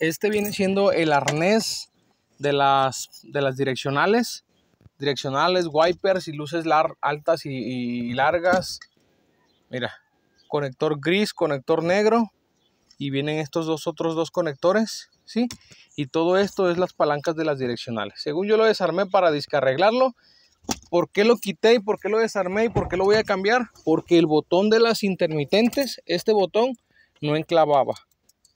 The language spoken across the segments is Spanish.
Este viene siendo el arnés de las, de las direccionales. Direccionales, wipers y luces altas y, largas. Mira, conector gris, conector negro. Y vienen estos dos otros dos conectores. ¿sí? Y todo esto es las palancas de las direccionales. Según yo lo desarmé para descarreglarlo. ¿Por qué lo quité y por qué lo desarmé y por qué lo voy a cambiar? Porque el botón de las intermitentes, este botón, no enclavaba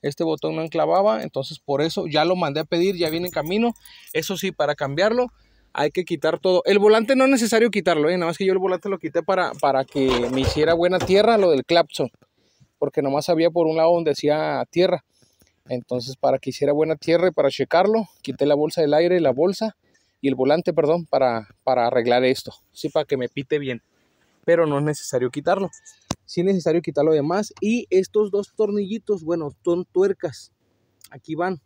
este botón no enclavaba, entonces por eso ya lo mandé a pedir, ya viene en camino. Eso sí, para cambiarlo hay que quitar todo. El volante no es necesario quitarlo, ¿eh? nada más que yo el volante lo quité para, para que me hiciera buena tierra lo del clapson, porque nomás había por un lado donde hacía tierra. Entonces para que hiciera buena tierra y para checarlo, quité la bolsa del aire, la bolsa y el volante, perdón, para, para arreglar esto, sí, para que me pite bien. Pero no es necesario quitarlo si es necesario quitarlo de más. Y estos dos tornillitos, bueno, son tuercas. Aquí van.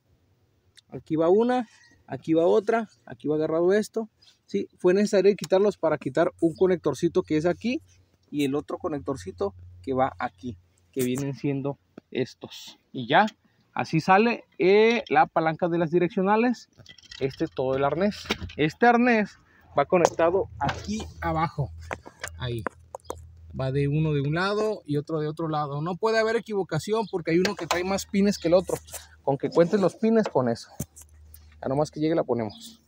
Aquí va una, aquí va otra, aquí va agarrado esto. Sí, fue necesario quitarlos para quitar un conectorcito que es aquí y el otro conectorcito que va aquí, que vienen siendo estos. Y ya, así sale eh, la palanca de las direccionales. Este es todo el arnés. Este arnés va conectado aquí abajo. Ahí va de uno de un lado y otro de otro lado. No puede haber equivocación porque hay uno que trae más pines que el otro. Con que cuenten los pines con eso. Ya nomás que llegue la ponemos.